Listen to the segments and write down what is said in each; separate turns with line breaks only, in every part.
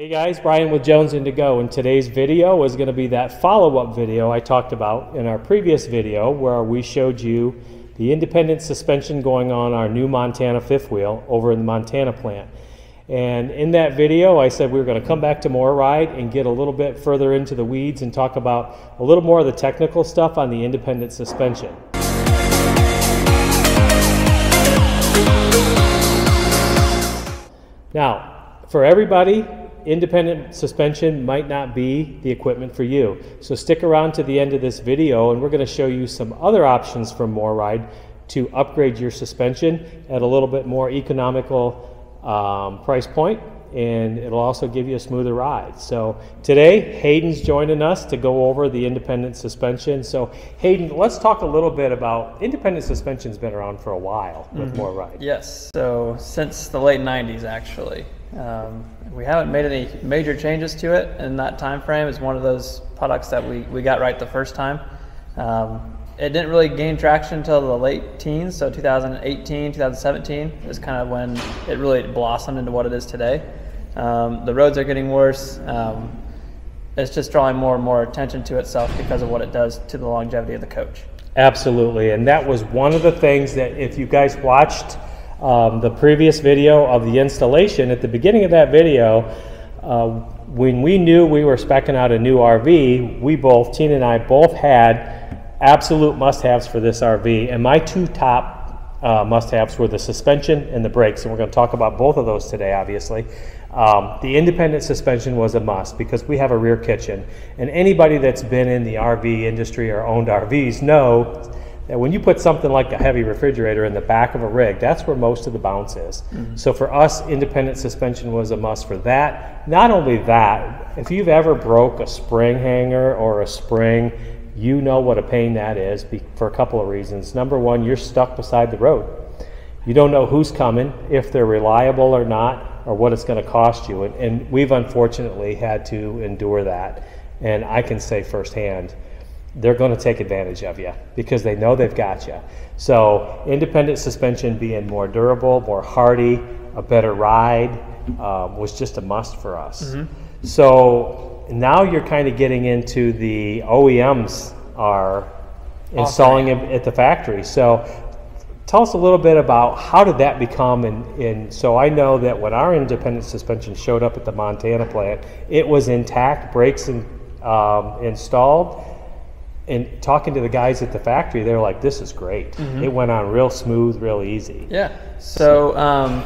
Hey guys, Brian with Jonesin 2 Go, and today's video is going to be that follow-up video I talked about in our previous video where we showed you the independent suspension going on our new Montana fifth wheel over in the Montana plant. And in that video, I said we were going to come back to MORryde and get a little bit further into the weeds and talk about a little more of the technical stuff on the independent suspension. Now, for everybody, independent suspension might not be the equipment for you. So stick around to the end of this video and we're going to show you some other options from MORryde to upgrade your suspension at a little bit more economical um, price point and it'll also give you a smoother ride. So today Hayden's joining us to go over the independent suspension. So Hayden, let's talk a little bit about independent suspension's been around for a while with mm-hmm. MORryde.
Yes, so since the late 90s actually. Um, we haven't made any major changes to it in that time frame. It's one of those products that we, we got right the first time. Um, it didn't really gain traction until the late teens, so 2018, 2017 is kind of when it really blossomed into what it is today. Um, the roads are getting worse. Um, it's just drawing more and more attention to itself because of what it does to the longevity of the coach.
Absolutely, and that was one of the things that if you guys watched um, the previous video of the installation, at the beginning of that video, uh, when we knew we were specing out a new RV, we both, Tina and I, both had absolute must-haves for this RV. And my two top uh, must-haves were the suspension and the brakes. And we're going to talk about both of those today, obviously. Um, the independent suspension was a must because we have a rear kitchen. And anybody that's been in the RV industry or owned RVs know that when you put something like a heavy refrigerator in the back of a rig, that's where most of the bounce is. Mm-hmm. So for us, independent suspension was a must for that. Not only that, if you've ever broke a spring hanger or a spring, you know what a pain that is for a couple of reasons. Number one, you're stuck beside the road. You don't know who's coming, if they're reliable or not, or what it's going to cost you. And, and we've unfortunately had to endure that. And I can say firsthand, they're going to take advantage of you because they know they've got you. So, independent suspension being more durable, more hardy, a better ride um, was just a must for us. Mm-hmm. So, now you're kind of getting into the OEMs are installing it at the factory. So, tell us a little bit about how did that become and, and so i know that when our independent suspension showed up at the montana plant it was intact brakes um, installed and talking to the guys at the factory, they were like, "This is great. Mm-hmm. It went on real smooth, real easy."
Yeah. So um,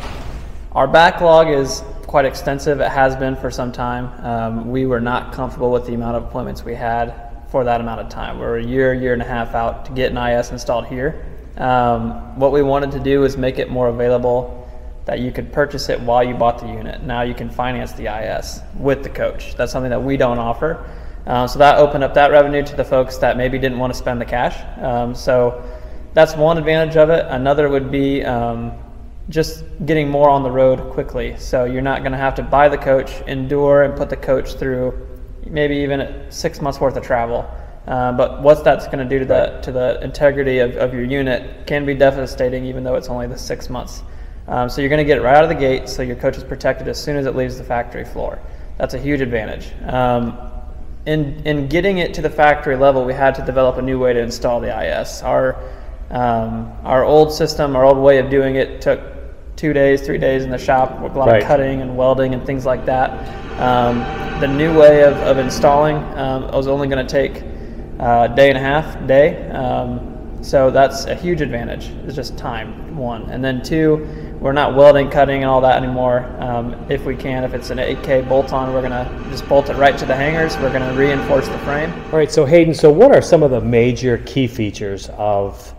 our backlog is quite extensive. It has been for some time. Um, we were not comfortable with the amount of appointments we had for that amount of time. We're a year, year and a half out to get an IS installed here. Um, what we wanted to do is make it more available that you could purchase it while you bought the unit. Now you can finance the IS with the coach. That's something that we don't offer. Um, so that opened up that revenue to the folks that maybe didn't want to spend the cash. Um, so that's one advantage of it. Another would be um, just getting more on the road quickly. So you're not going to have to buy the coach, endure, and put the coach through maybe even six months worth of travel. Uh, but what that's going to do to the to the integrity of, of your unit can be devastating, even though it's only the six months. Um, so you're going to get it right out of the gate, so your coach is protected as soon as it leaves the factory floor. That's a huge advantage. Um, in, in getting it to the factory level, we had to develop a new way to install the IS. Our, um, our old system, our old way of doing it took two days, three days in the shop with a lot right. of cutting and welding and things like that. Um, the new way of, of installing um, was only going to take a day and a half, day. Um, so that's a huge advantage. It's just time, one. And then two, we're not welding, cutting, and all that anymore. Um, if we can, if it's an 8K bolt on, we're going to just bolt it right to the hangers. We're going to reinforce the frame.
All right, so Hayden, so what are some of the major key features of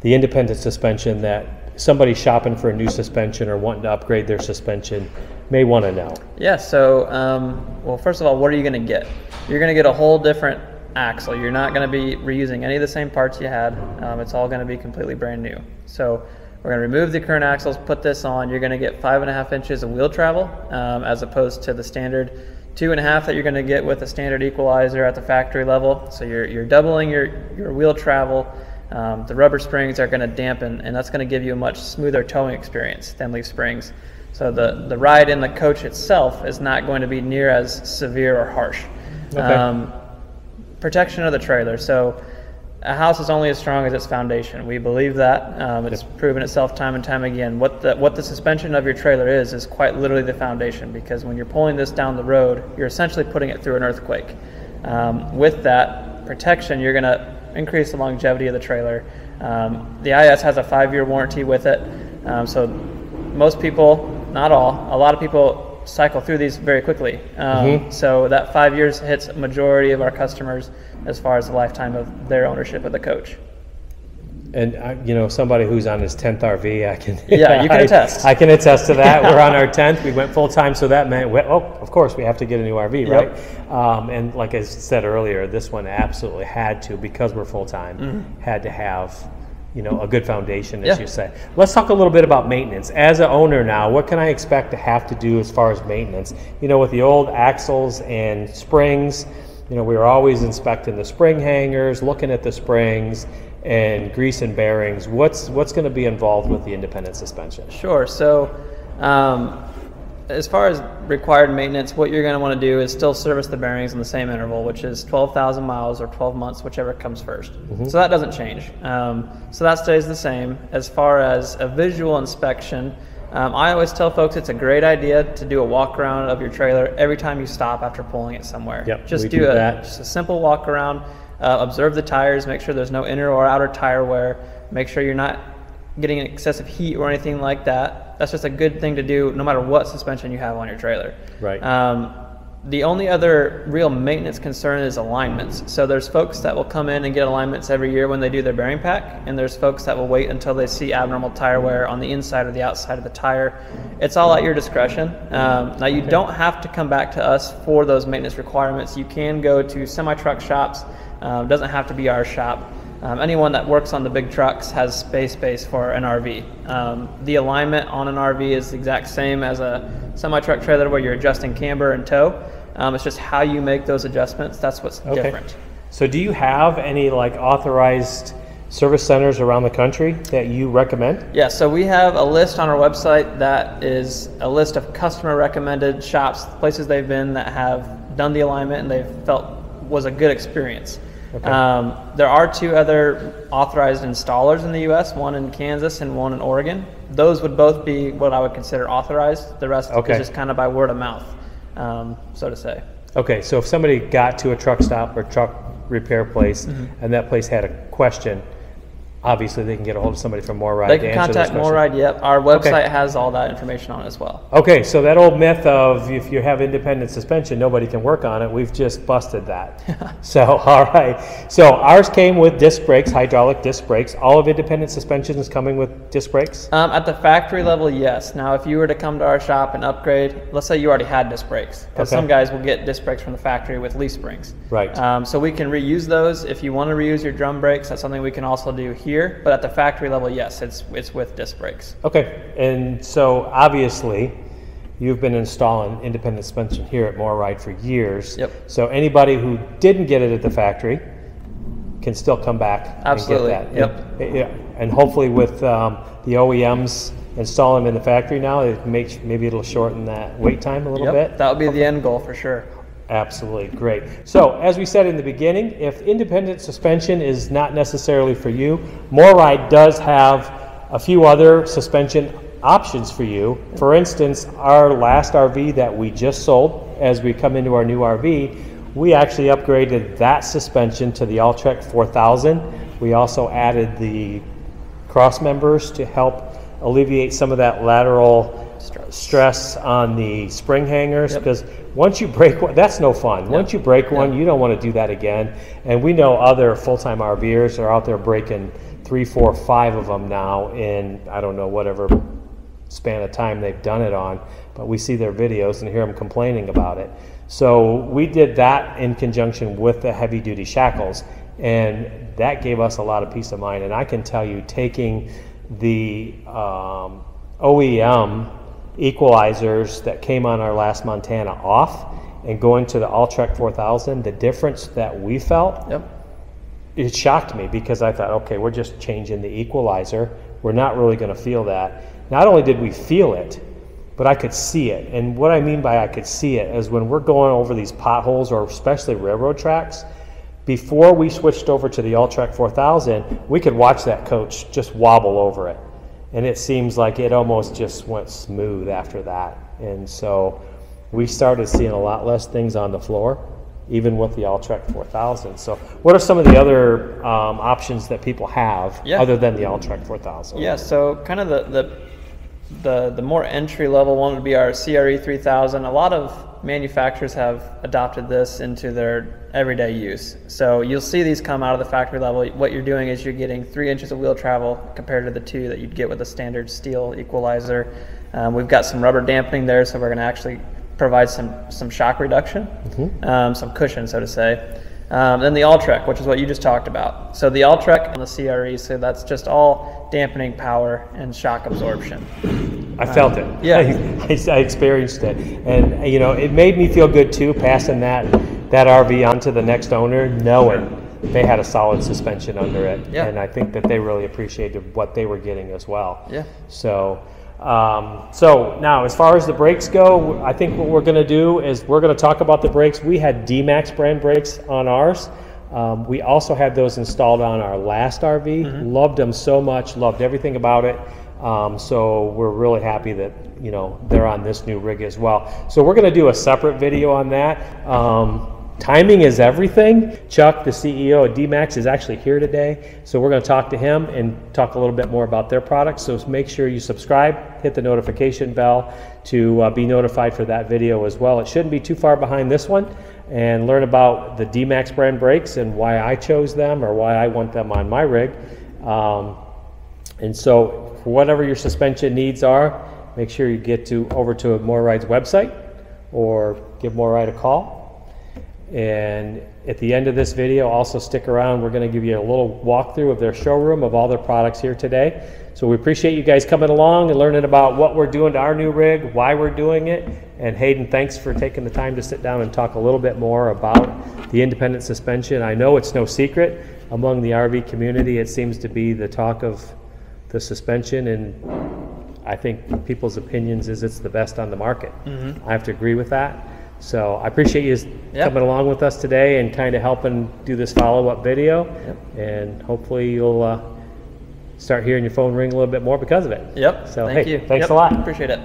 the independent suspension that somebody shopping for a new suspension or wanting to upgrade their suspension may want to know?
Yeah, so, um, well, first of all, what are you going to get? You're going to get a whole different axle. You're not going to be reusing any of the same parts you had. Um, it's all going to be completely brand new. So we're going to remove the current axles, put this on. You're going to get five and a half inches of wheel travel um, as opposed to the standard two and a half that you're going to get with a standard equalizer at the factory level. So you're, you're doubling your, your wheel travel. Um, the rubber springs are going to dampen, and that's going to give you a much smoother towing experience than leaf springs. So the, the ride in the coach itself is not going to be near as severe or harsh.
Okay.
Um, protection of the trailer. So a house is only as strong as its foundation. We believe that. Um, it's proven itself time and time again. What the what the suspension of your trailer is is quite literally the foundation. Because when you're pulling this down the road, you're essentially putting it through an earthquake. Um, with that protection, you're going to increase the longevity of the trailer. Um, the IS has a five-year warranty with it. Um, so most people, not all, a lot of people cycle through these very quickly. Um, So that five years hits majority of our customers as far as the lifetime of their ownership of the coach.
And uh, you know, somebody who's on his tenth RV, I can.
Yeah, you can
I-
attest.
I can attest to that. We're on our tenth. We went full time, so that meant, we- oh, of course, we have to get a new RV,
Yep.
right? Um, and like I said earlier, this one absolutely had to because we're full time. Had to have, you know, a good foundation, as
Mm-hmm. Yeah.
you say. Let's talk a little bit about maintenance. As an owner now, what can I expect to have to do as far as maintenance? You know, with the old axles and springs. You know, we were always inspecting the spring hangers, looking at the springs, and grease and bearings. What's what's going to be involved with the independent suspension?
Sure. So, um, as far as required maintenance, what you're going to want to do is still service the bearings in the same interval, which is 12,000 miles or 12 months, whichever comes 1st So that doesn't change. Um, so that stays the same. As far as a visual inspection, um, I always tell folks it's a great idea to do a walk around of your trailer every time you stop after pulling it somewhere.
Yep,
just do,
do
a,
that.
just a simple walk around. Uh, observe the tires, make sure there's no inner or outer tire wear. Make sure you're not getting excessive heat or anything like that. That's just a good thing to do no matter what suspension you have on your trailer.
Right.
Um, the only other real maintenance concern is alignments. So there's folks that will come in and get alignments every year when they do their bearing pack, and there's folks that will wait until they see abnormal tire wear on the inside or the outside of the tire. It's all at your discretion. Um, now you don't have to come back to us for those maintenance requirements. You can go to semi truck shops. Um, doesn't have to be our shop. Um, anyone that works on the big trucks has space space for an RV. Um, the alignment on an RV is the exact same as a semi truck trailer where you're adjusting camber and toe. Um, it's just how you make those adjustments. That's what's
Okay.
different.
So, do you have any like authorized service centers around the country that you recommend?
Yeah, so we have a list on our website that is a list of customer recommended shops, places they've been that have done the alignment and they've felt was a good experience.
Okay.
Um, there are two other authorized installers in the U.S., one in Kansas and one in Oregon. Those would both be what I would consider authorized. The rest
Okay.
is just kind of by word of mouth, um, so to say.
Okay, so if somebody got to a truck stop or truck repair place
Mm-hmm.
and that place had a question, obviously they can get a hold of somebody from MORryde
They can contact
questions.
Yep, our website has all that information on it as well.
Okay, so that old myth of if you have independent suspension, nobody can work on it, we've just busted that. so, all right. So ours came with disc brakes, hydraulic disc brakes. All of independent suspension is coming with disc brakes?
Um, at the factory level, yes. Now, if you were to come to our shop and upgrade, let's say you already had disc brakes, because
Okay.
some guys will get disc brakes from the factory with leaf springs.
Right.
Um, so we can reuse those. If you want to reuse your drum brakes, that's something we can also do here. Here, but at the factory level, yes, it's it's with disc brakes.
Okay, and so obviously, you've been installing independent suspension here at MORryde for years.
Yep.
So anybody who didn't get it at the factory can still come back
Absolutely,
and get that.
yep.
And, yeah, and hopefully with um, the OEMs installing them in the factory now, it makes maybe it'll shorten that wait time a little
Yep,
bit.
that would be the end goal for sure.
Absolutely, great. So, as we said in the beginning, if independent suspension is not necessarily for you, MORryde does have a few other suspension options for you. For instance, our last RV that we just sold, as we come into our new RV, we actually upgraded that suspension to the Alltrek 4000. We also added the cross members to help alleviate some of that lateral
Stress.
stress on the spring hangers
Yep.
because once you break one, that's no fun. Once you break one, you don't want to do that again. And we know other full-time RVers are out there breaking three, four, five of them now in I don't know whatever span of time they've done it on. But we see their videos and hear them complaining about it. So we did that in conjunction with the heavy-duty shackles, and that gave us a lot of peace of mind. And I can tell you, taking the um, OEM equalizers that came on our last Montana off and going to the Alltrek 4000, the difference that we felt,
Yep.
it shocked me because I thought, okay, we're just changing the equalizer. We're not really going to feel that. Not only did we feel it, but I could see it. And what I mean by I could see it is when we're going over these potholes or especially railroad tracks, before we switched over to the Alltrack 4000, we could watch that coach just wobble over it. And it seems like it almost just went smooth after that. And so we started seeing a lot less things on the floor, even with the Alltrack 4000. So, what are some of the other um, options that people have
Yeah.
other than the Alltrack 4000?
Yeah, so kind of the, the the the more entry level one would be our CRE 3000. A lot of manufacturers have adopted this into their everyday use. So you'll see these come out of the factory level. What you're doing is you're getting three inches of wheel travel compared to the two that you'd get with a standard steel equalizer. Um, we've got some rubber dampening there, so we're going to actually provide some some shock reduction, um, some cushion, so to say. Um, then the Alltrek, which is what you just talked about. So the Alltrek and the CRE, so that's just all dampening power and shock absorption.
I felt it.
yeah.
I, I experienced it, and you know, it made me feel good too, passing that that RV on to the next owner, knowing they had a solid suspension under it,
Yeah.
and I think that they really appreciated what they were getting as well.
Yeah.
So, um, so now as far as the brakes go, I think what we're going to do is we're going to talk about the brakes. We had DeeMaxx brand brakes on ours. Um, we also had those installed on our last RV. Loved them so much. Loved everything about it. Um, so we're really happy that you know they're on this new rig as well. So we're going to do a separate video on that. Um, timing is everything. Chuck, the CEO of DeeMaxx, is actually here today, so we're going to talk to him and talk a little bit more about their products. So make sure you subscribe, hit the notification bell to uh, be notified for that video as well. It shouldn't be too far behind this one, and learn about the DeeMaxx brand brakes and why I chose them or why I want them on my rig. Um, and so, for whatever your suspension needs are, make sure you get to over to MORryde's website or give More Ride a call. And at the end of this video, also stick around. We're going to give you a little walkthrough of their showroom of all their products here today. So we appreciate you guys coming along and learning about what we're doing to our new rig, why we're doing it. And Hayden, thanks for taking the time to sit down and talk a little bit more about the independent suspension. I know it's no secret among the RV community. It seems to be the talk of the suspension and I think people's opinions is it's the best on the market. I have to agree with that. So I appreciate you
Yep.
coming along with us today and kind of helping do this follow-up video. And hopefully you'll uh, start hearing your phone ring a little bit more because of it.
Yep.
So,
Thank
hey,
you.
thanks
Yep.
a lot.
Appreciate it.